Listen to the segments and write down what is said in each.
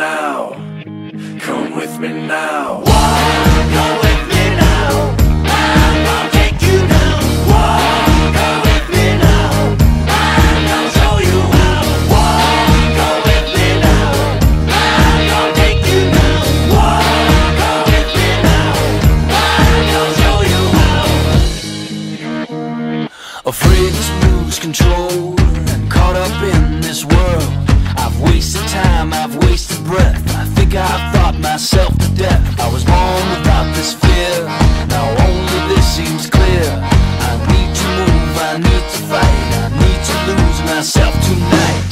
now. Come with me now. Go with me now. I'm gonna take you down. Go with me now. Gonna take you down. Afraid to lose control caught up in this world. I've wasted time, I've wasted myself to death. I was born without this fear. Now only this seems clear. I need to move, I need to fight. I need to lose myself tonight.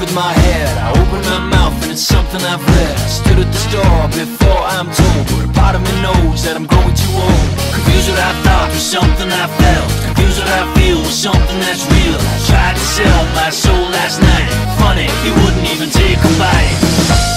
With my head. I open my mouth and it's something I've read. I stood at the store before I'm told, but a part of me knows that I'm growing too old. Confused what I thought was something I felt. Confused what I feel was something that's real. I tried to sell my soul last night. Funny, he wouldn't even take a bite.